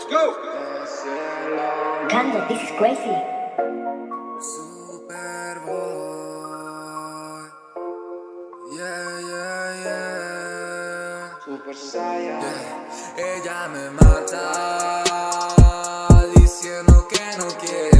Let's go. Carlos, this is crazy. Superboy. Yeah, yeah, yeah. Super Saiyan. Yeah. Ella me mata diciendo que no quiere.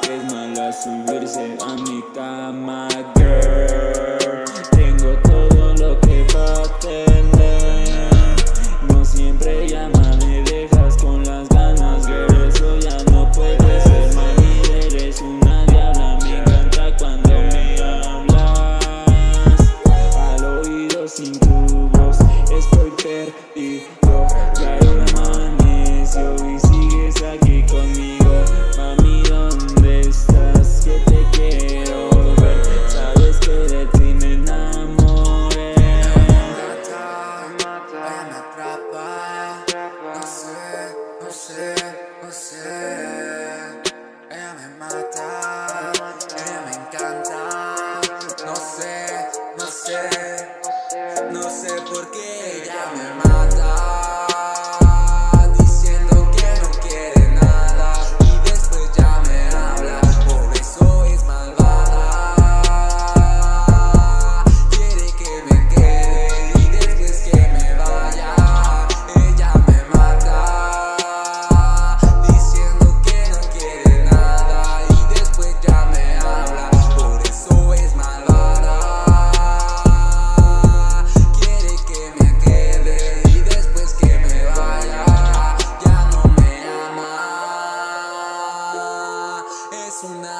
que es malo subirse a mi cama. sé, lo sé. Ella me mata, ella me encanta. No sé, no sé, no sé por qué ella me mata.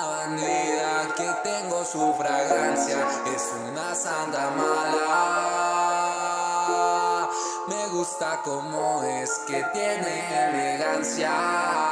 bandida que tengo su fragancia, es una santa mala. Me gusta como es que tiene elegancia.